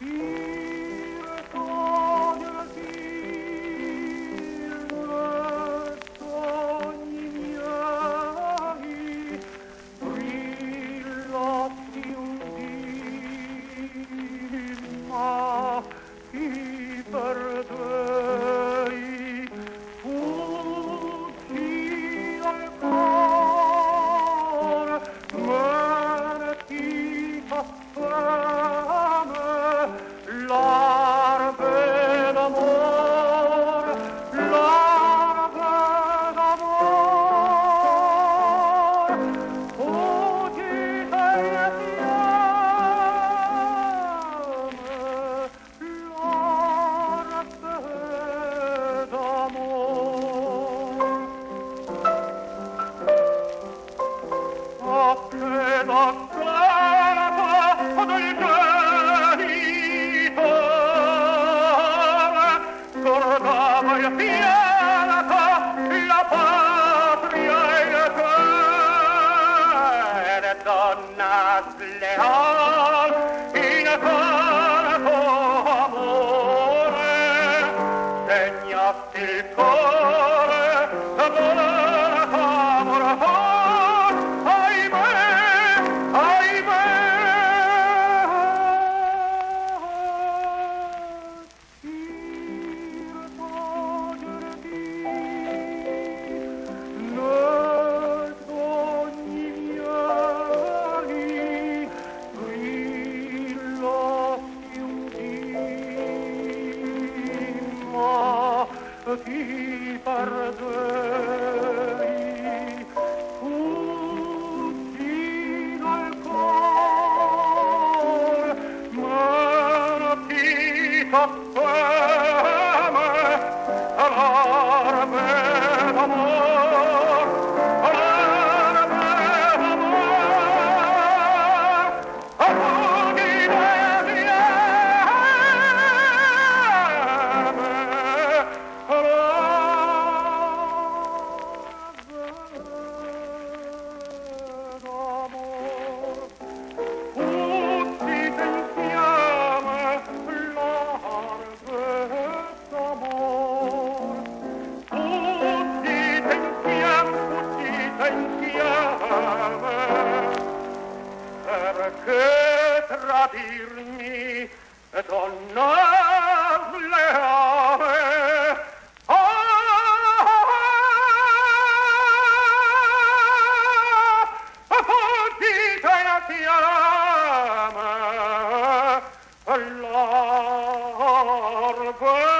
Mm. il cuore d'amore d'amore qui pardei tutti dal cor ma che tradirmi donna le ave. Ah, ah,